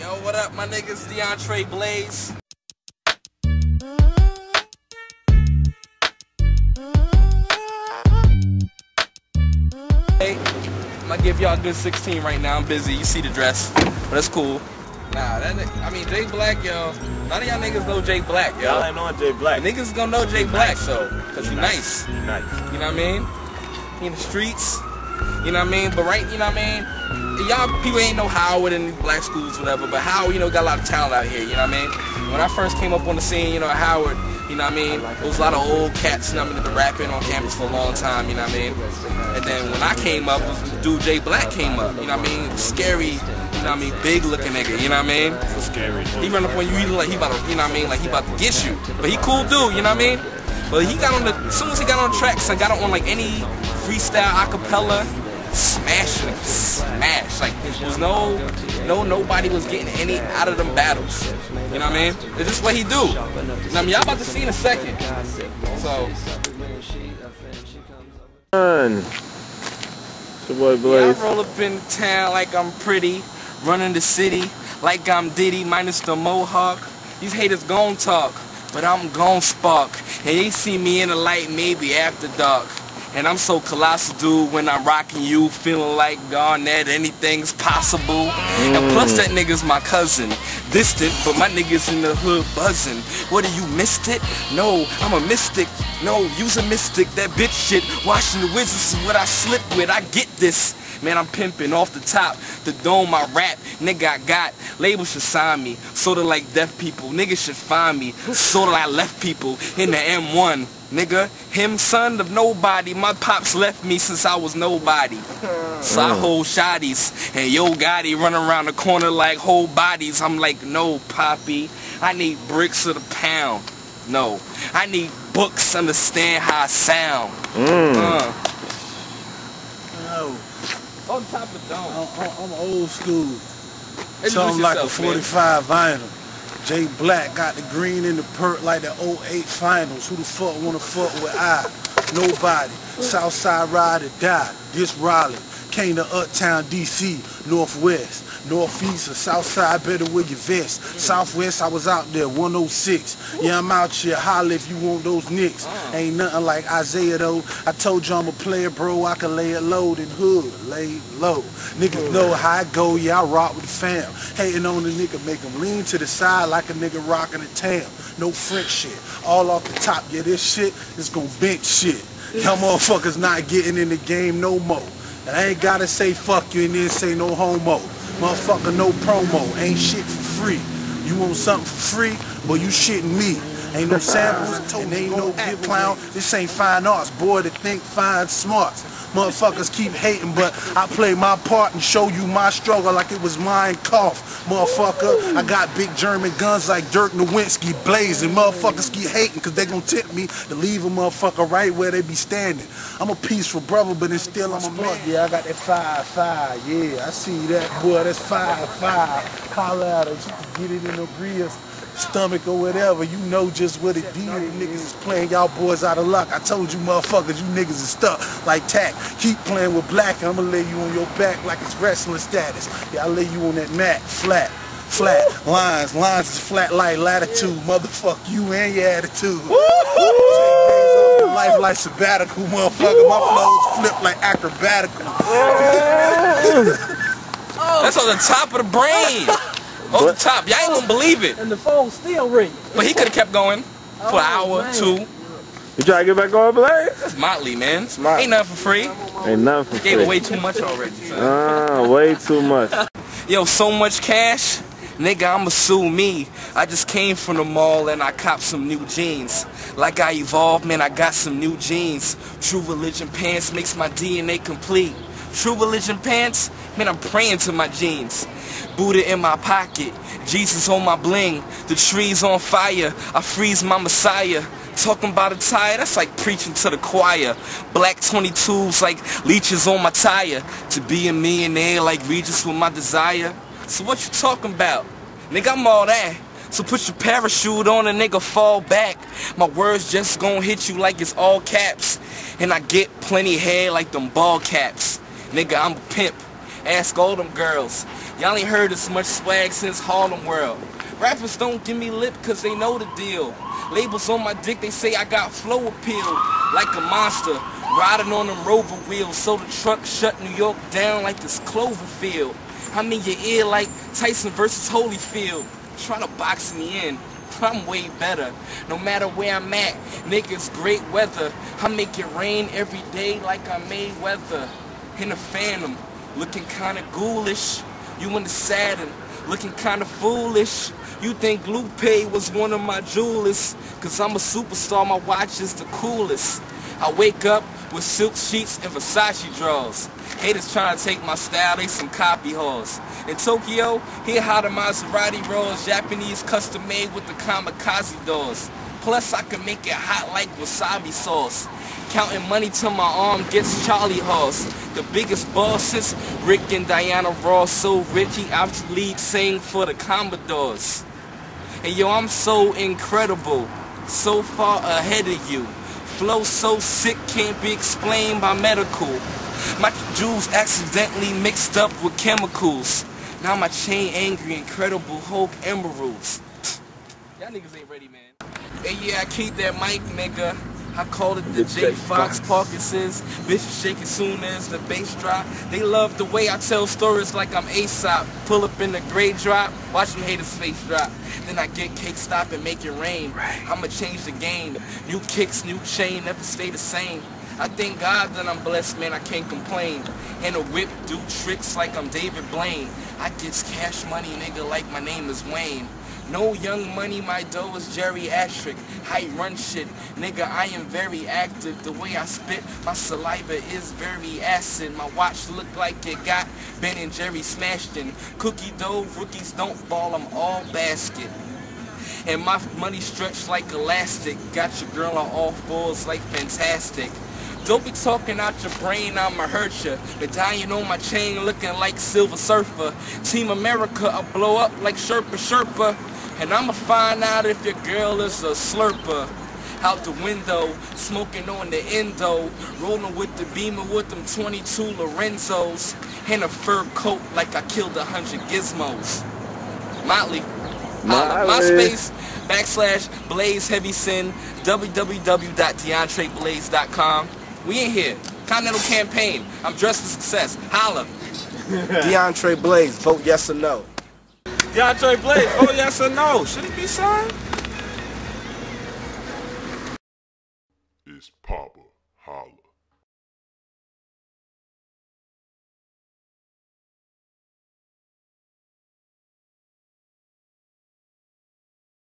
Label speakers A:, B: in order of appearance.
A: Yo, what up, my niggas? Deontre Blayz. Hey, I'm gonna give y'all a good 16 right now. I'm busy. You see the dress, but that's cool. Nah, that I mean Jay Black, yo. None of y'all niggas know Jay Black, yo.
B: Y'all ain't knowing Jay Black.
A: Niggas gonna know Jay Black though, cause he nice.
B: He nice.
A: You know what I mean? He in the streets. You know what I mean? But right, you know what I mean? Y'all people ain't know Howard and black schools, whatever. But Howard, you know, got a lot of talent out here. You know what I mean? When I first came up on the scene, you know, Howard, you know what I mean? There was a lot of old cats, you know what I mean, that been rapping on campus for a long time. You know what I mean? And then when I came up, was dude Jay Black came up. You know what I mean? Scary. You know what I mean? Big looking nigga. You know what I mean?
B: So scary.
A: He run up on you, he look like he about to, you know what I mean? Like he about to get you. But he cool dude, you know what I mean? But he got on the, as soon as he got on tracks and got on like any freestyle acapella, smash smash. Like there was no, no, nobody was getting any out of them battles. You know what I mean? It's just what he do. What I mean? Y'all about to see in a second. So.
B: It's your boy
A: yeah,
B: Blayz.
A: I roll up in town like I'm pretty, running the city like I'm Diddy minus the mohawk. These haters gon' talk, but I'm gon' spark. And they see me in the light maybe after dark. And I'm so colossal, dude, when I'm rocking you, feeling like Garnett, anything's possible. And plus, that nigga's my cousin. Distant, but my niggas in the hood buzzing. What are you, missed it? No, I'm a mystic. No, you's a mystic. That bitch shit. Watching the wizards is what I slip with. I get this. Man, I'm pimping off the top. The dome I rap. Nigga, I got. Labels should sign me. Sorta like deaf people. Niggas should find me. Sorta like left people in the M1. Nigga, him son of nobody. My pops left me since I was nobody. So I hold shotties. And Yo Gotti run around the corner like whole bodies. I'm like, no, Poppy. I need bricks of the pound. No. I need books to understand how I sound.
B: Mm.
A: Uh.
C: No,
A: On top of dome.
C: I'm, I'm old school.
A: Introduce
C: Something like a
A: yourself, man.
C: 45 vinyl. Jay Black got the green in the perk like the 08 finals. Who the fuck wanna fuck with I? Nobody. Southside ride or die. This Raleigh. Came to Uptown DC, Northwest. Northeast or Southside, better wear your vest. Southwest, I was out there, 106. Yeah, I'm out here. Holla if you want those nicks. Uh-huh. Ain't nothing like Isaiah though. I told you I'm a player, bro. I can lay it low than hood. Lay low. Niggas know how I go. Yeah, I rock with the fam. Hating on the nigga, make him lean to the side like a nigga rocking a tam. No French shit. All off the top. Yeah, this shit is gonna bench shit. Y'all motherfuckers not getting in the game no more. And I ain't gotta say fuck you and then say no homo. Motherfucker, no promo. Ain't shit for free. You want something for free, but you shitting me. Ain't no samples, and ain't no give clown. This ain't fine arts, boy. To think fine smarts. Motherfuckers keep hating, but I play my part and show you my struggle like it was mine cough. Motherfucker, I got big German guns like Dirk Nowitzki blazing. Motherfuckers keep hating cause they gon' tip me to leave a motherfucker right where they be standing. I'm a peaceful brother, but it's still I'm a man. Yeah, I got that five five. Yeah, I see that boy. That's five five. Holla at her. You can get it in the rear stomach or whatever. You know just what it did. Niggas is playing y'all boys out of luck. I told you motherfuckers, you niggas is stuck like tack. Keep playing with black. And I'ma lay you on your back like it's wrestling status. Yeah, I lay you on that mat, flat. Flat lines, lines is flat like latitude. Motherfuck you and your attitude. Life like sabbatical, motherfucker. My flows flip like acrobatical.
A: That's on the top of the brain. On the top. Y'all ain't gonna believe it.
D: And the phone still ringing.
A: But he could have kept going for an
D: Oh,
A: hour,
D: man.
A: two.
B: You try to get back on Blayz?
A: That's Motley, man.
B: Motley.
A: Ain't nothing for free.
B: Ain't nothing for
A: Gave
B: free.
A: away too much already. son.
B: Ah, way too much.
A: Yo, so much cash. Nigga, I'ma sue me. I just came from the mall and I copped some new jeans. Like I evolved, man, I got some new jeans. True religion pants makes my DNA complete. True religion pants, man, I'm praying to my jeans. Buddha in my pocket, Jesus on my bling. The trees on fire, I freeze my Messiah. Talking about a tire, that's like preaching to the choir. Black 22s like leeches on my tire. To be a millionaire like Regis with my desire. So what you talking about? Nigga, I'm all that. So put your parachute on and nigga fall back. My words just gon' hit you like it's all caps. And I get plenty hair like them ball caps. Nigga, I'm a pimp. Ask all them girls. Y'all ain't heard as much swag since Harlem World. Rappers don't give me lip cause they know the deal. Labels on my dick, they say I got flow appeal. Like a monster, riding on them rover wheels. So the truck shut New York down like this Cloverfield. I'm in your ear like Tyson versus Holyfield. Trying to box me in. I'm way better. No matter where I'm at, niggas great weather. I make it rain every day like I made weather. In a phantom, looking kinda ghoulish. You in the Saturn, looking kinda foolish. You think Lupe was one of my jewelers? Cause I'm a superstar, my watch is the coolest. I wake up with silk sheets and Versace drawers. Haters trying to take my style, they some copy. In Tokyo, here how the Maserati rolls, Japanese custom made with the kamikaze doors. Plus I can make it hot like wasabi sauce. Counting money till my arm gets Charlie horse. The biggest bosses, Rick and Diana Ross, so rich he out lead sing for the Commodores. And yo, I'm so incredible, so far ahead of you. Flow so sick can't be explained by medical. My jewels accidentally mixed up with chemicals. Now my chain angry, incredible Hulk emeralds. Y'all niggas ain't ready, man. Hey, yeah, I keep that mic, nigga. I call it the
B: The
A: J Fox. Parkinson's. Bitches shaking soon as the bass drop. They love the way I tell stories like I'm Aesop. Pull up in the gray drop, watch them haters face drop. Then I get cake stop and make it rain. I'ma change the game. New kicks, new chain, never stay the same. I thank God that I'm blessed, man, I can't complain. And a whip do tricks like I'm David Blaine. I gets cash money, nigga, like my name is Wayne. No young money, my dough is geriatric. I run shit, nigga, I am very active. The way I spit, my saliva is very acid. My watch look like it got Ben and Jerry smashed in. Cookie dough, rookies don't fall, I'm all basket. And my money stretched like elastic. Got your girl on all fours like fantastic. Don't be talking out your brain, I'ma hurt ya. Medallion on my chain looking like Silver Surfer. Team America, I blow up like Sherpa Sherpa. And I'ma find out if your girl is a slurper. Out the window, smoking on the endo. Rolling with the beamer with them 22 Lorenzos. And a fur coat like I killed a hundred gizmos. Motley. Holla.
B: Motley.
A: MySpace backslash Blaze Heavy Sin www.deentreblaze.com. We in here. Continental campaign. I'm dressed for success. Holla. Deontre Blayz. Vote yes or no.
D: Deontre Blake. oh yes or no? Should he be signed?